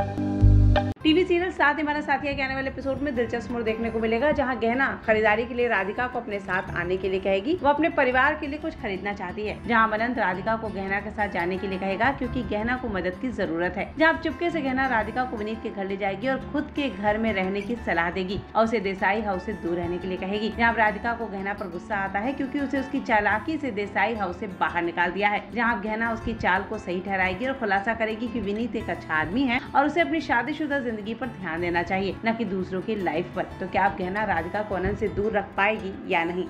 thank you साथ ही हमारा साथिया के आने वाले एपिसोड में दिलचस्प मोड़ देखने को मिलेगा, जहाँ गहना खरीदारी के लिए राधिका को अपने साथ आने के लिए कहेगी। वो अपने परिवार के लिए कुछ खरीदना चाहती है, जहाँ अनंत राधिका को गहना के साथ जाने के लिए कहेगा, क्योंकि गहना को मदद की ज़रूरत है। जहाँ चुपके से गहना राधिका को विनीत के घर ले जाएगी और खुद के घर में रहने की सलाह देगी और उसे देसाई हाउस से दूर रहने के लिए कहेगी। जहाँ राधिका को गहना पर गुस्सा आता है, क्योंकि उसे उसकी चालाकी से देसाई हाउस से बाहर निकाल दिया है, जहाँ गहना उसकी चाल को सही ठहराएगी और खुलासा करेगी कि विनीत एक अच्छा आदमी है और उसे अपनी शादीशुदा ज़िंदगी पर ध्यान देना चाहिए, न कि दूसरों की लाइफ पर। तो क्या आप गहना राधिका को अनंत से दूर रख पाएगी या नहीं?